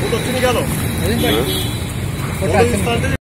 photo వచ్చింది కాదు photo ఇస్తా అంటే